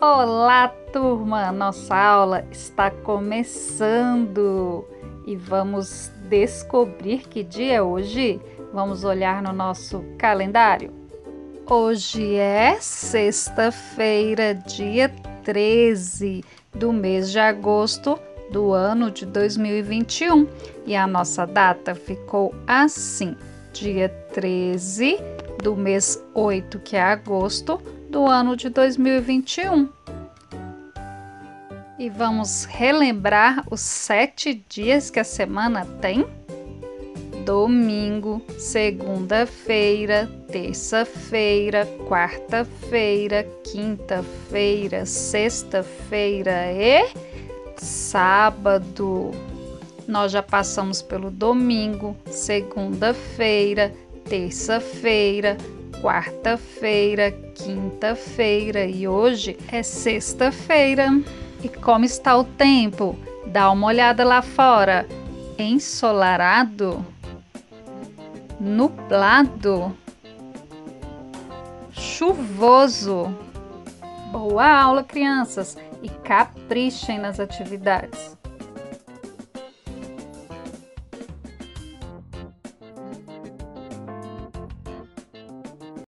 Olá, turma! Nossa aula está começando e vamos descobrir que dia é hoje. Vamos olhar no nosso calendário. Hoje é sexta-feira, dia 13 do mês de agosto do ano de 2021 e a nossa data ficou assim: dia 13 do mês 8, que é agosto do ano de 2021. E vamos relembrar os sete dias que a semana tem? Domingo, segunda-feira, terça-feira, quarta-feira, quinta-feira, sexta-feira e sábado. Nós já passamos pelo domingo, segunda-feira, terça-feira, quarta-feira, quinta-feira e hoje é sexta-feira. E como está o tempo? Dá uma olhada lá fora. Ensolarado? Nublado? Chuvoso? Boa aula, crianças, e caprichem nas atividades.